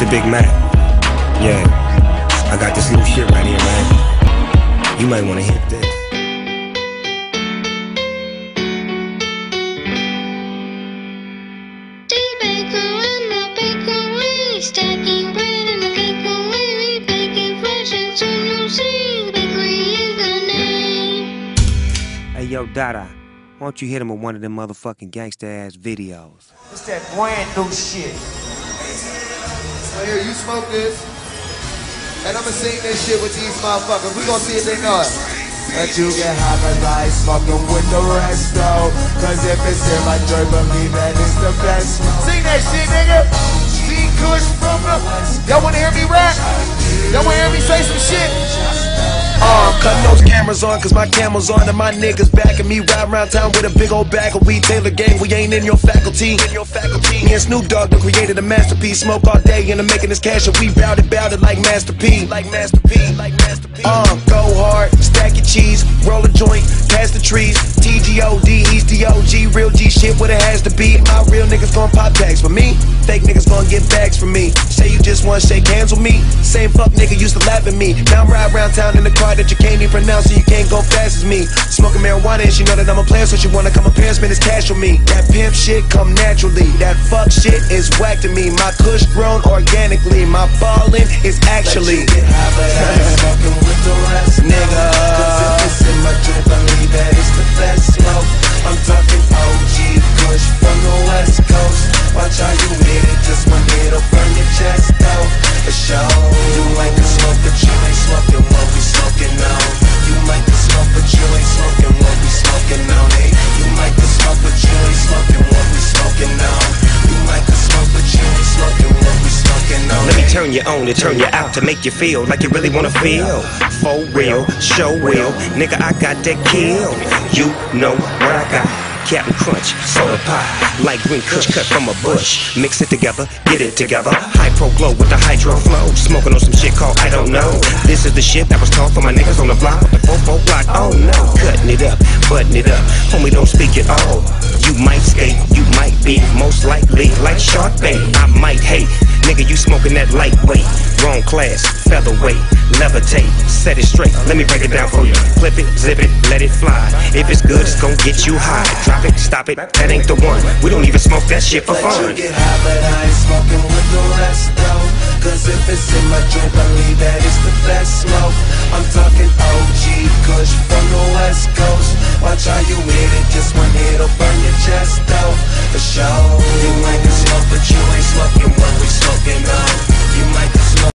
the Big Mac. Yeah, I got this new shit right here, man. You might wanna hit this. Stacking bread in the cake away, we baking fresh and soon you'll bakery is the name. Hey, yo, Dada, why don't you hit him with one of them motherfucking gangsta ass videos? It's that brand new shit. Here, you smoke this, and I'ma sing this shit with these motherfuckers. We gonna see if they know it. That you high cause I ain't smoking with the rest though Cause if it's in my joint, believe that it's the best Sing that shit, nigga. G Kush from the. Y'all wanna hear me rap? Y'all wanna hear me say some shit? Uh, cutting those cameras on, cause my camel's on and my niggas backing me. Ride around town with a big old bag of weed. Taylor gang, we ain't in your faculty. In your faculty. Me and Snoop Dogg done created a masterpiece. Smoke all day and I'm making this cash and we bout it, bout it like Master P. Like Master P. Like Master P. Uh, go hard, stack your cheese, roll a joint, pass the trees. TGOD, he's the OG, real G shit, what it has to be. My real niggas gon' pop tags for me. Fake niggas gon' get bags from me. Say you just wanna shake hands with me. Same fuck nigga used to laugh at me. Now I'm ride around town in the car that you can't even pronounce, so you can't go fast as me. Smoking marijuana and she know that I'm a player, so she wanna come up here and spend this cash with me. That pimp shit come naturally. That fuck shit is whack to me. My kush grown organically. My ballin' is actually. Get high but I ain't smoking with the rest Nigga. Turn you on to turn you out to make you feel like you really wanna feel. For real, show real. Nigga, I got that kill. You know what I got. Captain Crunch, soda pie, like green kush cut from a bush. Mix it together, get it together. High pro glow with the hydro flow. Smoking on some shit called I don't know. This is the shit that was taught for my niggas on the block. The 4 block, oh no. Cutting it up, butting it up. Homie, don't speak at all. You might skate, you might be most likely like Shark Bait. I might hate. Nigga, you smoking that lightweight. Wrong class, featherweight. Levitate, set it straight. Let me break it down for you. Flip it, zip it, let it fly. If it's good, it's gonna get you high. Drop it, stop it, that ain't the one. We don't even smoke that shit for fun. Let you get high, but I ain't smoking with the rest though. Cause if it's in my drink, believe that it's the best smoke. I'm talking OG.